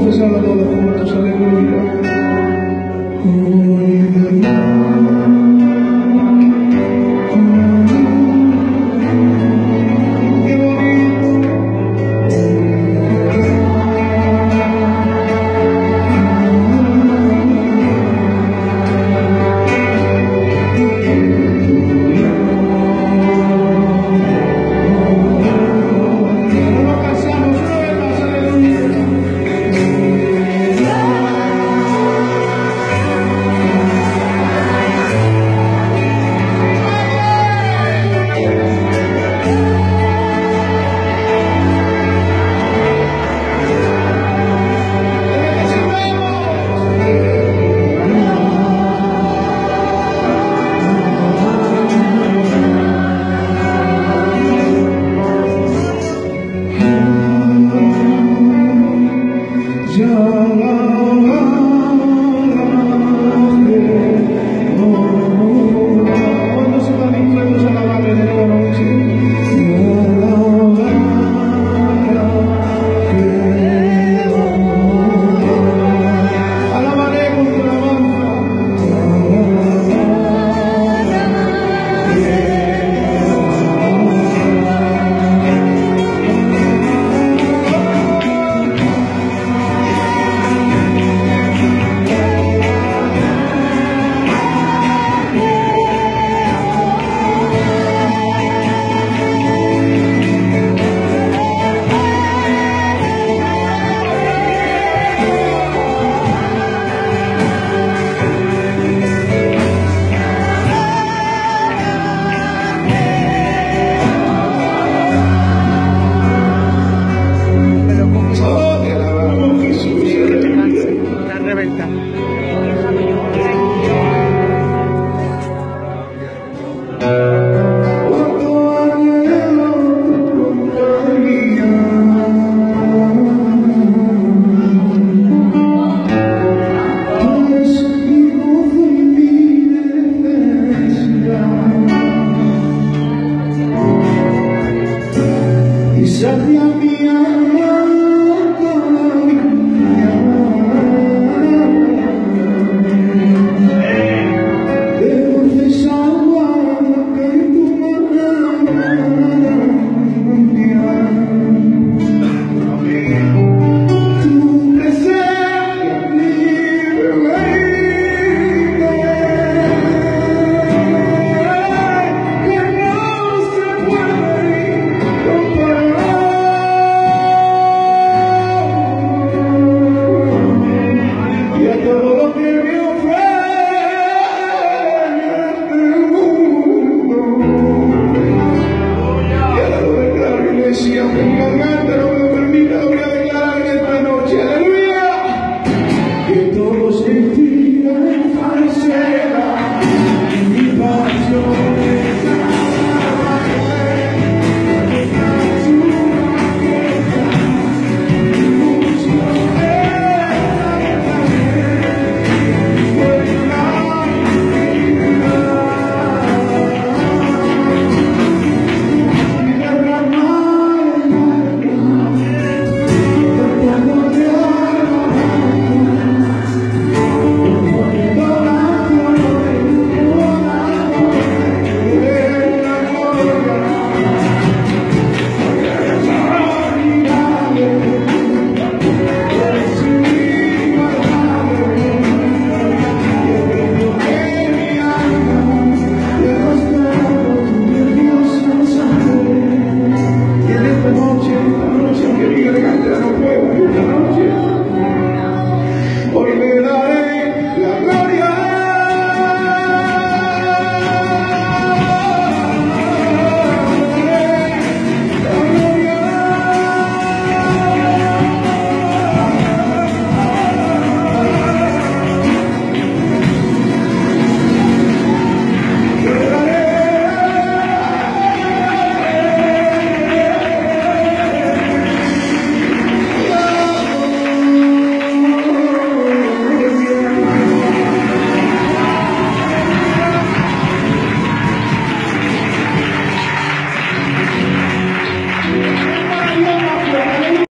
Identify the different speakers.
Speaker 1: confesarla todos juntos, aleluya.